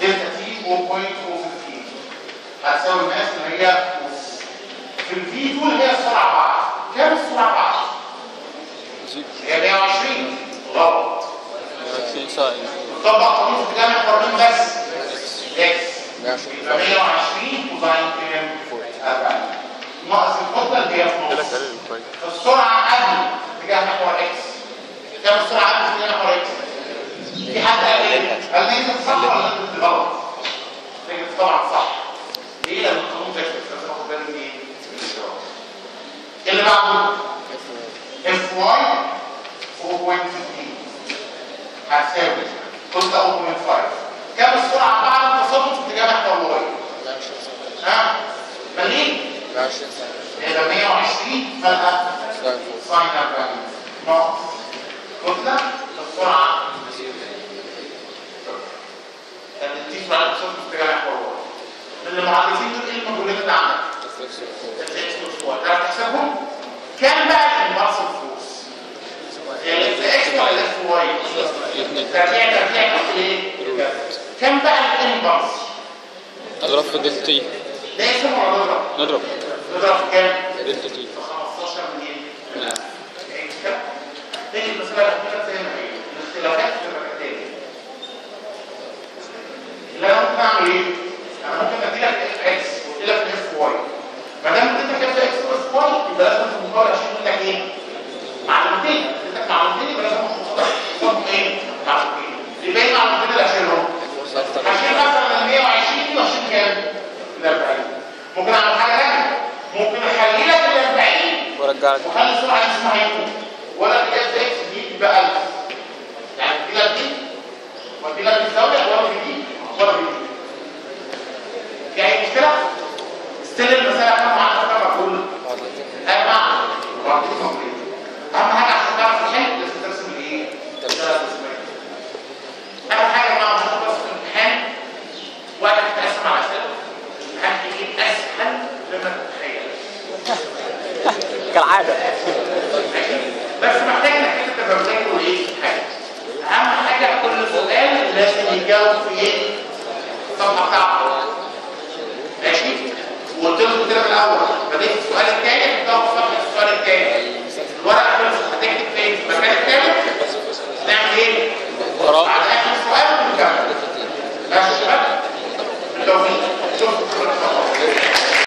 دلتا تي 4.015 هتساوي الماس اللي هي في الفي 2 اللي هي السرعه بعض كام السرعه بعض؟ هي 120 غلط 20 ساين طبق قانون في جامع قانون بس إكس يبقى 120 كوزين كام؟ 40 ناقص الكتله اللي هي في نص السرعه قبل اتجاه محور إكس كام السرعه قبل اتجاه محور x؟ في حد قال إيه؟ قال دي كانت صح كانت غلط؟ كانت طبعا صح ليه؟ لأن القانون ده لازم اخد بالي من إيه؟ من الاشارات اللي بعده F y 4.15 هتساوي قلت 0.5 كام السرعه بعد التصادم في اتجاه محور y؟ ها؟ يبقى 120 فالقى ساين 40 ناقص كتلة السرعة يعني دي سرعة التصادم في اتجاه محور واي من المعادلتين دول إيه المجهولات اللي والواي تعرف تحسبهم؟ كام بقى الامبارس فورس؟ هي الاف إكس ولا الاف واي؟ تربيع تحت إيه؟ كام بقى الامبارس؟ اضرب في دلتا تي ده اسمه نضرب؟ نضرب نضرب في كام؟ دلتا تي 15 منين؟ تيجي المسألة الأخيرة زي ما هي الاختلافات في الركعتين اللي أنا ممكن ممكن اعمل حاجة ثانية ممكن اخلي لك ال 40 وارجع لك وخلي السرعه دي اسمها يو ولا بجد إكس دي ب 1000 يعني في لك دي ودي لك دي الزاويه ورا في دي ورا في دي في أي مشكلة؟ ستيل المساله كام 10 كام مفعول؟ 4 4 عادة بس محتاج إنك أنت تبقى بتاكل إيه؟ حاجة أهم حاجة كل سؤال لازم يتجاوب في إيه؟ الصفحه بتاعته ماشي؟ وقلت لكم كده من الأول